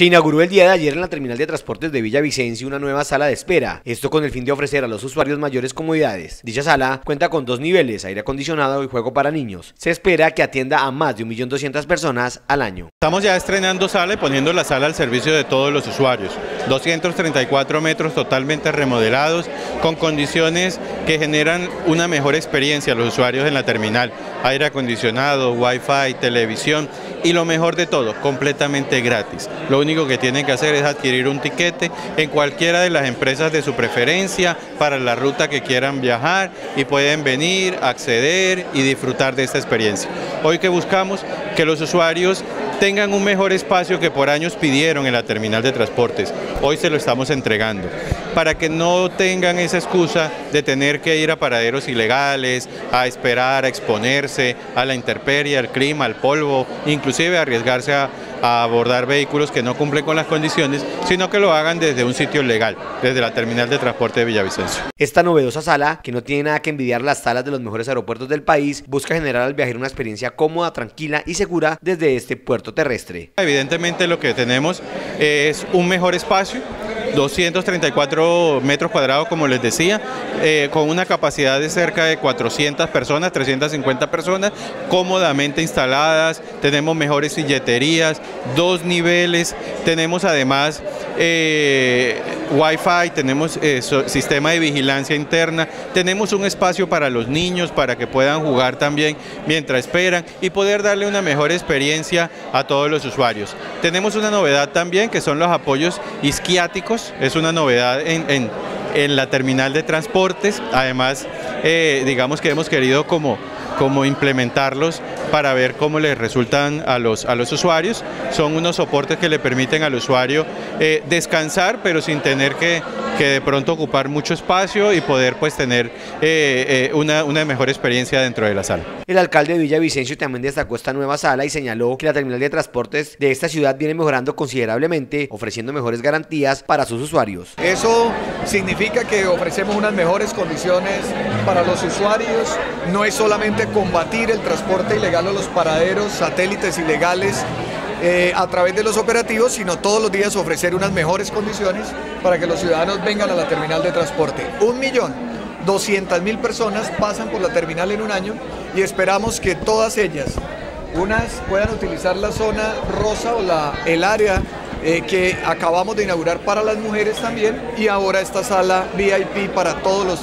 Se inauguró el día de ayer en la terminal de transportes de Villavicencio una nueva sala de espera, esto con el fin de ofrecer a los usuarios mayores comodidades. Dicha sala cuenta con dos niveles, aire acondicionado y juego para niños. Se espera que atienda a más de 1.200.000 personas al año. Estamos ya estrenando sala y poniendo la sala al servicio de todos los usuarios. 234 metros totalmente remodelados, con condiciones que generan una mejor experiencia a los usuarios en la terminal. Aire acondicionado, wifi, televisión y lo mejor de todo, completamente gratis. Lo único que tienen que hacer es adquirir un tiquete en cualquiera de las empresas de su preferencia para la ruta que quieran viajar y pueden venir, acceder y disfrutar de esta experiencia. Hoy que buscamos que los usuarios tengan un mejor espacio que por años pidieron en la terminal de transportes. Hoy se lo estamos entregando para que no tengan esa excusa de tener que ir a paraderos ilegales, a esperar, a exponerse a la intemperie, al clima, al polvo, inclusive arriesgarse a, a abordar vehículos que no cumplen con las condiciones, sino que lo hagan desde un sitio legal, desde la terminal de transporte de Villavicencio. Esta novedosa sala, que no tiene nada que envidiar las salas de los mejores aeropuertos del país, busca generar al viajero una experiencia cómoda, tranquila y segura desde este puerto terrestre. Evidentemente lo que tenemos es un mejor espacio, 234 metros cuadrados, como les decía, eh, con una capacidad de cerca de 400 personas, 350 personas, cómodamente instaladas, tenemos mejores silleterías, dos niveles, tenemos además eh, Wi-Fi, tenemos eh, sistema de vigilancia interna, tenemos un espacio para los niños para que puedan jugar también mientras esperan y poder darle una mejor experiencia a todos los usuarios. Tenemos una novedad también que son los apoyos isquiáticos, es una novedad en, la terminal de transportes, además eh, digamos que hemos querido como como implementarlos para ver cómo les resultan a los, a los usuarios. Son unos soportes que le permiten al usuario eh, descansar, pero sin tener que, que, de pronto ocupar mucho espacio y poder pues tener eh, eh, una, una mejor experiencia dentro de la sala. El alcalde de Villavicencio también destacó esta nueva sala y señaló que la terminal de transportes de esta ciudad viene mejorando considerablemente, ofreciendo mejores garantías para sus usuarios. Eso significa que ofrecemos unas mejores condiciones para los usuarios, no es solamente combatir el transporte ilegal a los paraderos, satélites ilegales eh, a través de los operativos, sino todos los días ofrecer unas mejores condiciones para que los ciudadanos vengan a la terminal de transporte. Un millón, doscientas mil personas pasan por la terminal en un año y esperamos que todas ellas, unas puedan utilizar la zona rosa o la, el área eh, que acabamos de inaugurar para las mujeres también y ahora esta sala VIP para todos los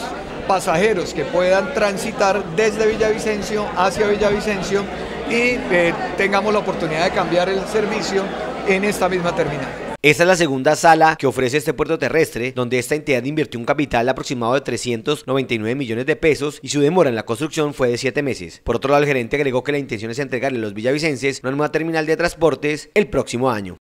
pasajeros que puedan transitar desde Villavicencio hacia Villavicencio y eh, tengamos la oportunidad de cambiar el servicio en esta misma terminal. Esta es la segunda sala que ofrece este puerto terrestre, donde esta entidad invirtió un capital aproximado de 399 millones de pesos y su demora en la construcción fue de 7 meses. Por otro lado, el gerente agregó que la intención es entregarle a los villavicenses una nueva terminal de transportes el próximo año.